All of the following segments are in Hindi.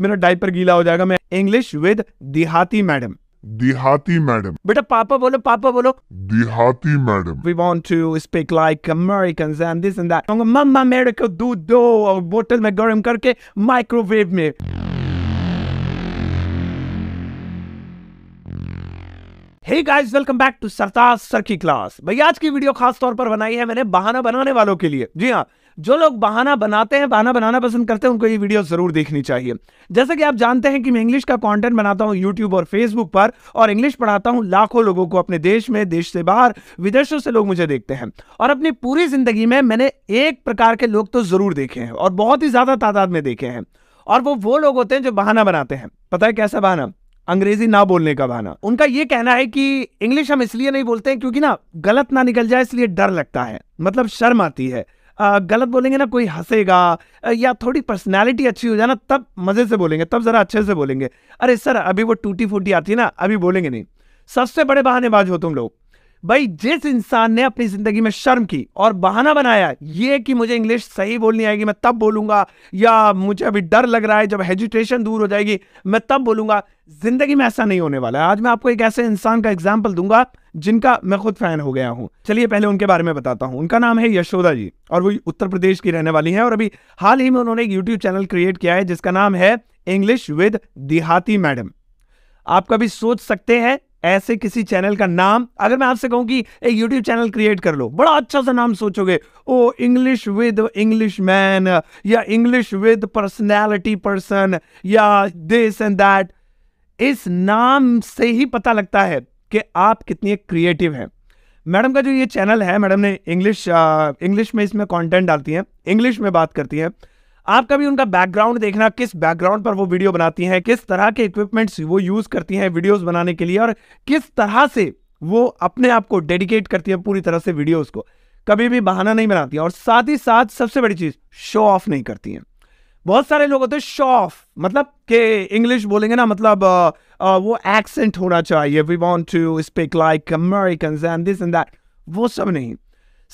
मेरा डाइपर गीला हो जाएगा मैं इंग्लिश विद दिहाती मैडम दिहाती मैडम बेटा पापा बोलो पापा बोलो. दिहाती madam we want to speak like American and this and that मम्मा मेरे को दूध दो और बोतल में गर्म करके माइक्रोवेव में. Hey guys welcome back to Sartaj sir की क्लास भाई, आज की वीडियो खास तौर पर बनाई है मैंने बहाना बनाने वालों के लिए। जी हाँ जो लोग बहाना बनाते हैं, बहाना बनाना पसंद करते हैं, उनको ये वीडियो ज़रूर देखनी चाहिए। जैसे कि आप जानते हैं कि मैं इंग्लिश का कंटेंट बनाता हूँ यूट्यूब और फेसबुक पर, और इंग्लिश पढ़ाता हूँ, लाखों लोगों को अपने देश में, देश से बाहर, विदेशों से लोग मुझे देखते हैं। और अपनी पूरी ज़िंदगी में मैंने एक प्रकार के लोग तो ज़रूर देखे हैं, और बहुत ही ज़्यादा तादाद में देखे हैं। और वो वो लोग होते हैं जो बहाना बनाते हैं। पता है कैसा बहाना? अंग्रेज़ी ना बोलने का बहाना। उनका ये कहना है कि इंग्लिश हम इसलिए नहीं बोलते हैं क्योंकि ना गलत ना निकल जाए इसलिए डर लगता है मतलब शर्म आती है। आ, गलत बोलेंगे ना कोई हंसेगा या थोड़ी पर्सनैलिटी अच्छी हो जाए ना तब मज़े से बोलेंगे तब जरा अच्छे से बोलेंगे। अरे सर अभी वो टूटी फूटी आती है ना अभी बोलेंगे नहीं। सबसे बड़े बहानेबाज हो तुम लोग। भाई, जिस इंसान ने अपनी ज़िंदगी में शर्म की और बहाना बनाया, ये कि मुझे इंग्लिश सही बोलनी आएगी, मैं तब बोलूँगा, या मुझे अभी डर लग रहा है जब हेजिटेशन दूर हो जाएगी, मैं तब बोलूँगा। ज़िंदगी में ऐसा नहीं होने वाला है। आज मैं आपको एक ऐसे इंसान का एग्ज़ाम्पल दूँगा, जिनका मैं खुद फ़ैन हो गया हूँ। चलिए पहले उनके बारे में बताता हूँ। उनका नाम है यशोदा जी, और वो उत्तर प्रदेश की रहने वाली हैं, और अभी हाल ही में उन्होंने एक यूट्यूब चैनल क्रिएट किया है, जिसका नाम है इंग्लिश विद देहाती मैडम आप कभी सोच सकते हैं ऐसे किसी चैनल का नाम, अगर मैं आपसे कहूँ कि एक यूट्यूब चैनल क्रिएट कर लो, बड़ा अच्छा सा नाम सोचोगे, ओ इंग्लिश विद इंग्लिश मैन या इंग्लिश विद पर्सनैलिटी पर्सन या दिस एंड दैट इस नाम से ही पता लगता है कि आप कितनी क्रिएटिव हैं। मैडम का जो ये चैनल है, मैडम ने इंग्लिश इंग्लिश में इसमें कंटेंट डालती हैं इंग्लिश में बात करती हैं आप कभी उनका बैकग्राउंड देखना किस बैकग्राउंड पर वो वीडियो बनाती हैं किस तरह के इक्विपमेंट्स वो यूज़ करती हैं वीडियोस बनाने के लिए और किस तरह से वो अपने आप को डेडिकेट करती है पूरी तरह से वीडियोस को। कभी भी बहाना नहीं बनाती और साथ ही साथ सबसे बड़ी चीज़ शो ऑफ़ नहीं करती हैं। बहुत सारे लोग होते हैं शो ऑफ़ मतलब के इंग्लिश बोलेंगे ना मतलब आ, आ, वो एक्सेंट होना चाहिए we want to speak like American and this and that वो सब नहीं।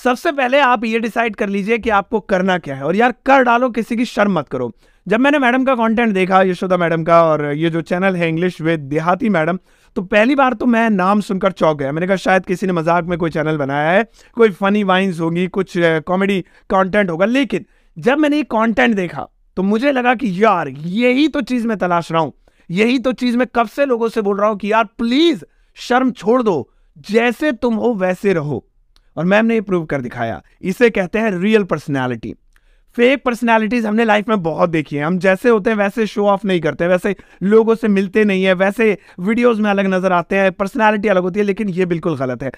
सबसे पहले आप ये डिसाइड कर लीजिए कि आपको करना क्या है। और यार, कर डालो, किसी की शर्म मत करो। जब मैंने मैडम का कंटेंट देखा, यशोदा मैडम का, और ये जो चैनल है इंग्लिश विद देहाती मैडम तो पहली बार तो मैं नाम सुनकर चौंक गया। मैंने कहा, शायद किसी ने मज़ाक में कोई चैनल बनाया है, कोई फनी वाइन्स होगी, कुछ कॉमेडी कॉन्टेंट होगा। लेकिन जब मैंने ये कॉन्टेंट देखा तो मुझे लगा कि यार, यही तो चीज़ मैं तलाश रहा हूँ। यही तो चीज़ मैं कब से लोगों से बोल रहा हूँ कि यार, प्लीज़, शर्म छोड़ दो। जैसे तुम हो, वैसे रहो। और मैम ने ये प्रूव कर दिखाया। इसे कहते हैं रियल पर्सनैलिटी फेक पर्सनैलिटीज हमने लाइफ में बहुत देखी है। हम जैसे होते हैं, वैसे शो ऑफ़ नहीं करते वैसे लोगों से मिलते नहीं है। वैसे वीडियोस में अलग नज़र आते हैं। पर्सनैलिटी अलग होती है, लेकिन ये बिल्कुल गलत है।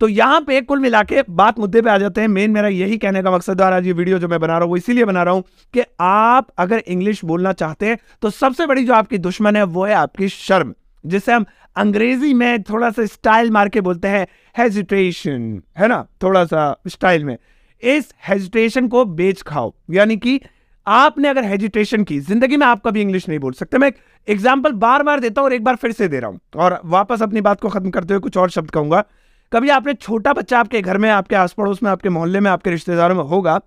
तो यहाँ पे कुल मिला के बात मुद्दे पे आ जाते हैं। मेन मेरा यही कहने का मकसद और आज ये वीडियो जो मैं बना रहा हूँ, वो इसीलिए बना रहा हूँ कि आप अगर इंग्लिश बोलना चाहते हैं तो सबसे बड़ी जो आपकी दुश्मन है, वो है आपकी शर्म। जिसे हम अंग्रेज़ी में थोड़ा सा स्टाइल मार के बोलते हैं हेजिटेशन है ना? थोड़ा सा स्टाइल में। इस हेजिटेशन को बेच खाओ। यानी कि आपने अगर हेजिटेशन की, ज़िंदगी में आप कभी इंग्लिश नहीं बोल सकते। मैं एग्ज़ाम्पल बार बार देता हूँ और एक बार फिर से दे रहा हूँ। और वापस अपनी बात को खत्म करते हुए कुछ और शब्द कहूँगा। कभी आपने छोटा बच्चा आपके घर में, आपके आस पड़ोस में, आपके मोहल्ले में, आपके रिश्तेदारों में होगा।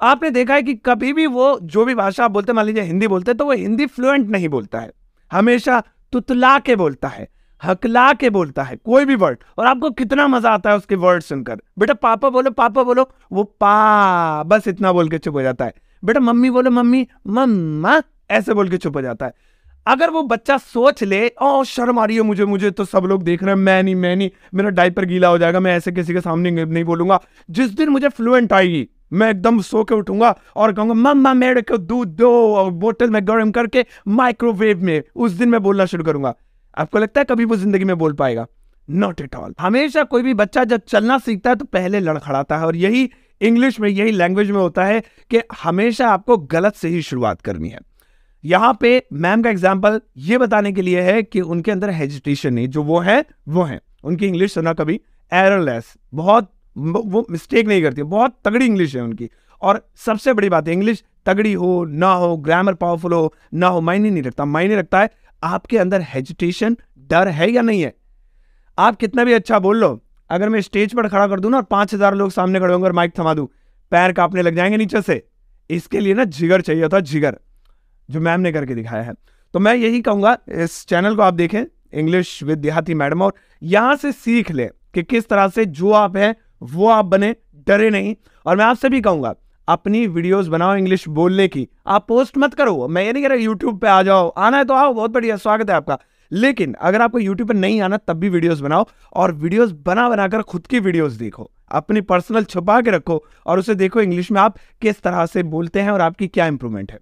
आपने देखा है कि कभी भी वो जो भी भाषा आप बोलते मान लीजिए हिंदी बोलते तो वो हिंदी फ्लुएंट नहीं बोलता है। हमेशा तुतला के बोलता है हकला के बोलता है, कोई भी वर्ड और आपको कितना मज़ा आता है उसके वर्ड सुनकर। बेटा पापा बोलो पापा बोलो, वो पा, बस इतना बोल के चुप हो जाता है। बेटा मम्मी बोलो, मम्मी, मम्मा, ऐसे बोल के चुप हो जाता है। अगर वो बच्चा सोच ले, ओ, शर्म आ रही है मुझे मुझे तो सब लोग देख रहे हैं, मैं नहीं मैं नहीं, मेरा डाइपर गीला हो जाएगा, मैं ऐसे किसी के सामने नहीं बोलूँगा। जिस दिन मुझे फ्लुएंट आएगी मैं एकदम सो के उठूँगा और कहूँगा, मम्मा, मेरे को दूध दो। और बोतल में गर्म करके माइक्रोवेव में उस दिन मैं बोलना शुरू करूँगा। आपको लगता है कभी वो ज़िंदगी में बोल पाएगा? नॉट एट ऑल हमेशा कोई भी बच्चा जब चलना सीखता है तो पहले लड़खड़ाता है और यही इंग्लिश में, यही लैंग्वेज में होता है कि हमेशा आपको गलत से ही शुरुआत करनी है। यहाँ पे मैम का एग्ज़ाम्पल ये बताने के लिए है कि उनके अंदर हेजिटेशन नहीं, जो वो है वो है। उनकी इंग्लिश सुना कभी? एररलेस बहुत वो मिस्टेक नहीं करती, बहुत तगड़ी इंग्लिश है उनकी। और सबसे बड़ी बात है इंग्लिश तगड़ी हो, ना हो ग्रामर पावरफुल हो, ना हो, मायने नहीं रखता। मायने रखता है, आपके अंदर हेजिटेशन डर है या नहीं है? आप कितना भी अच्छा बोल लो, अगर मैं स्टेज पर खड़ा कर दूँ ना और पाँच हज़ार लोग सामने खड़े होंगे और माइक थमा दूँ, पैर कांपने लग जाएँगे नीचे से। इसके लिए ना जिगर चाहिए था जिगर, जो मैम ने करके दिखाया है। तो मैं यही कहूँगा, इस चैनल को आप देखें इंग्लिश विद देहाती मैडम, और यहाँ से सीख लें कि किस तरह से जो आप हैं वो आप बने, डरे नहीं। और मैं आपसे भी कहूँगा, अपनी वीडियोस बनाओ इंग्लिश बोलने की। आप पोस्ट मत करो मैं ये नहीं कह रहा यूट्यूब पे आ जाओ। आना है तो आओ, बहुत बढ़िया, स्वागत है आपका। लेकिन अगर आपको यूट्यूब पर नहीं आना, तब भी वीडियोस बनाओ। और वीडियोस बना बनाकर खुद की वीडियोस देखो। अपनी पर्सनल छुपा के रखो और उसे देखो इंग्लिश में आप किस तरह से बोलते हैं और आपकी क्या इंप्रूवमेंट है।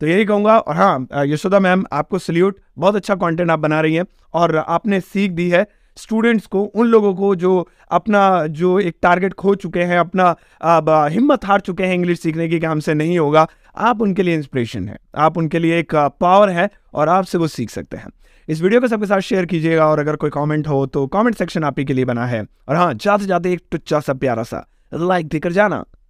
तो यही कहूँगा, और हाँ यशोदा मैम, आपको सल्यूट बहुत अच्छा कंटेंट आप बना रही हैं और आपने सीख दी है। स्टूडेंट्स को, उन लोगों को जो अपना, जो एक टारगेट खो चुके हैं, अपना हिम्मत हार चुके हैं इंग्लिश सीखने की कि हमसे नहीं होगा, आप उनके लिए इंस्पिरेशन है। आप उनके लिए एक पावर है और आपसे वो सीख सकते हैं। इस वीडियो को सबके साथ शेयर कीजिएगा और अगर कोई कमेंट हो तो कमेंट सेक्शन आप ही के लिए बना है। और हाँ जाते जाते एक टुच्चा सा प्यारा सा लाइक देकर जाना।